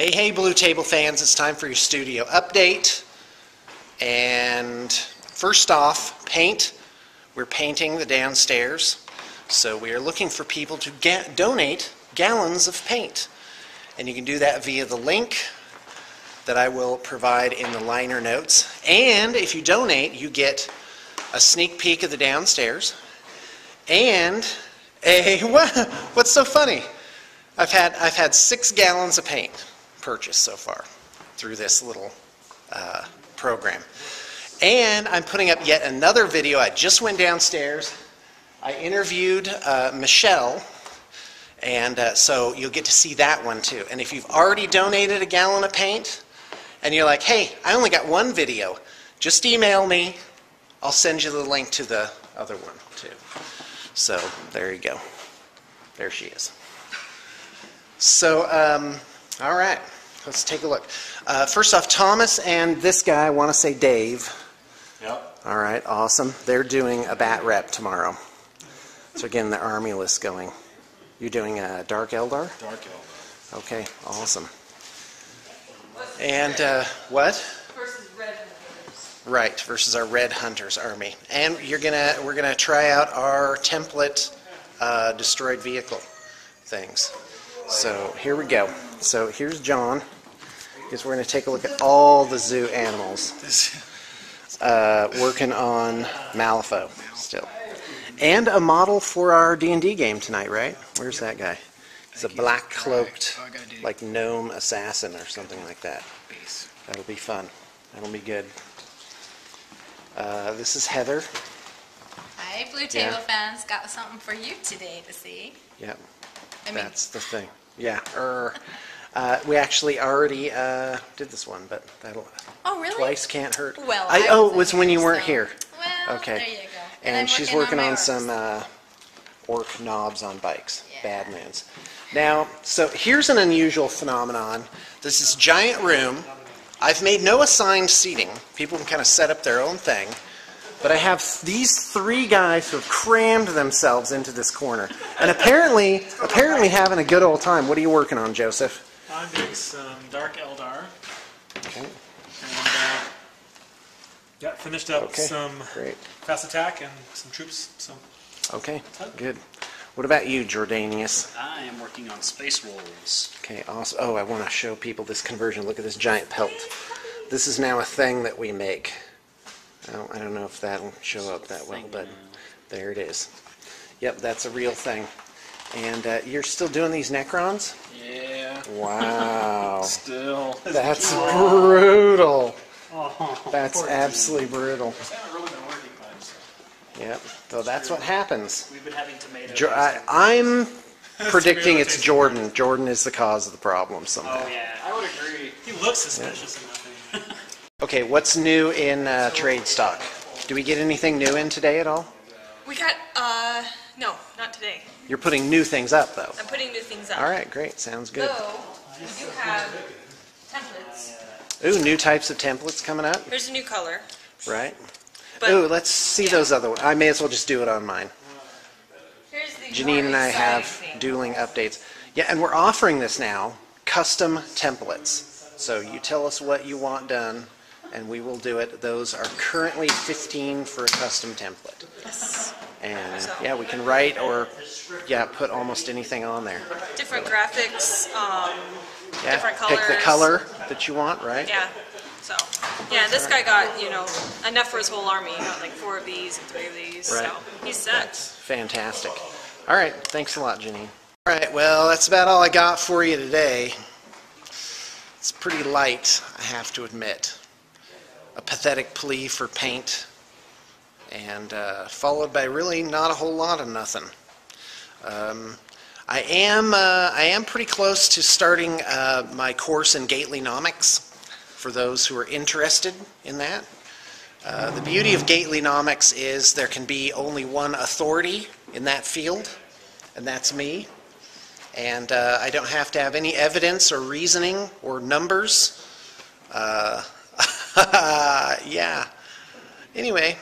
Hey, hey, Blue Table fans, it's time for your studio update. And first off, paint. We're painting the downstairs. So we are looking for people to donate gallons of paint. And you can do that via the link that I will provide in the liner notes. And if you donate, you get a sneak peek of the downstairs and a what, what's so funny? I've had I've had six gallons of paint purchased so far through this little uh, program, and I'm putting up yet another video. I just went downstairs. I interviewed uh, Michelle, and uh, so you'll get to see that one too. And if you've already donated a gallon of paint, and you're like, hey, I only got one video, just email me. I'll send you the link to the other one too. So there you go. There she is. So, um, all right, let's take a look. Uh, first off, Thomas and this guy, I want to say Dave. Yep. All right, awesome. They're doing a bat rep tomorrow. So again, the army list going. You're doing a Dark Eldar? Dark Elf. Okay, awesome. And uh, what? versus red hunters. Right, versus our Red Hunters army. And you're gonna, we're gonna try out our template uh, destroyed vehicle things. So here we go. So here's John. Because we're gonna take a look at all the zoo animals. Uh, working on Malifaux still. And a model for our D&D game tonight, right? Where's that guy? He's a black cloaked, like gnome assassin or something like that. That'll be fun. That'll be good. Uh, this is Heather. Hi, Blue Table Yeah. fans. Got something for you today to see. Yep, I mean, that's the thing. Yeah. Er, uh, we actually already uh, did this one, but that'll oh, really? twice can't hurt. Well, I, I oh, it wasn't was when you here, weren't so- here. Well, Okay. there you go. And, she's working my on some uh, Ork Nobz on bikes, Yeah. bad moons. Now, so here's an unusual phenomenon. This is giant room. I've made no assigned seating. People can kind of set up their own thing. But I have these three guys who have crammed themselves into this corner, and apparently, apparently having a good old time. What are you working on, Joseph? I'm doing some Dark Eldar. Okay. And, uh, yeah, finished up Okay. some Great. fast attack and some troops. So Okay. Good. What about you, Jordanius? I am working on Space Wolves. Okay, awesome. Oh, I want to show people this conversion. Look at this giant pelt. This is now a thing that we make. I don't, I don't know if that'll show up that well, but there it is. Yep, that's a real thing. And uh, you're still doing these Necrons? Yeah. Wow. Still. That's brutal. Oh, That's absolutely brutal. I haven't really been working much. Yep. So that's what happens. We've been having tomatoes. Jo- I, I'm predicting it's. Jordan. Jordan is the cause of the problem somehow. oh yeah, I would agree. he looks suspicious in that thing. Okay, what's new in uh, trade stock? Do we get anything new in today at all? We got, uh, no, not today. You're putting new things up, though. I'm putting new things up. All right, great. Sounds good. Though, we do have templates. Ooh, new types of templates coming up, Here's a new color. right? But Ooh, let's see those other ones. I may as well just do it on mine. here's the Janine and more I have exciting thing. dueling updates. Yeah, and we're offering this now, custom templates. So you tell us what you want done, and we will do it. Those are currently 15 for a custom template. Yes. And yeah, we can write or yeah, put almost anything on there. Different graphics, um, Yeah, Different pick the color that you want, right? yeah. So, yeah, this guy got, you know, enough for his whole army. He got like four of these and three of these. Right. So, he's set. Fantastic. All right, thanks a lot, Janine. All right, well, that's about all I got for you today. It's pretty light, I have to admit. A pathetic plea for paint, and uh, followed by really not a whole lot of nothing. Um, I am uh, I am pretty close to starting uh, my course in Gatelynomics. For those who are interested in that. Uh, the beauty of Gatelynomics is there can be only one authority in that field, and that's me. And uh, I don't have to have any evidence or reasoning or numbers. Yeah. Anyway,